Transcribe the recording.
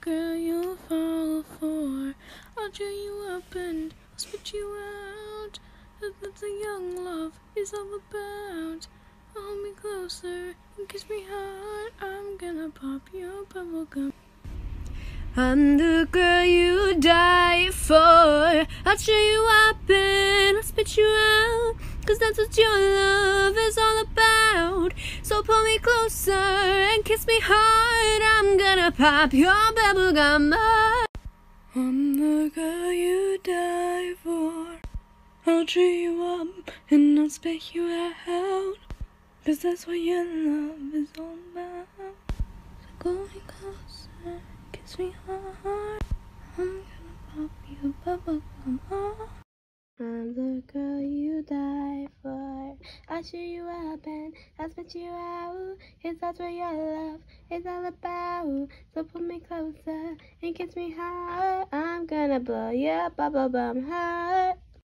girl you'll fall for. I'll cheer you up and I'll spit you out. That's the young love is all about. Hold me closer and kiss me hard. I'm gonna pop your bubblegum. I'm the girl you die for. I'll cheer you up and I'll spit you out. Cause that's what your love is all about. So pull me closer and kiss me hard. Gonna pop your bubblegum up. I'm the girl you die for. I'll cheer you up and I'll spit you out. Cause that's what your love is all about. So go me closer, kiss me hard. I'm gonna pop your bubblegum up. I'm the girl you die. I'll cheer you up and I'll spit you out. Cause that's what your love is all about. So pull me closer and kiss me hard. I'm gonna blow your bubble bum heart.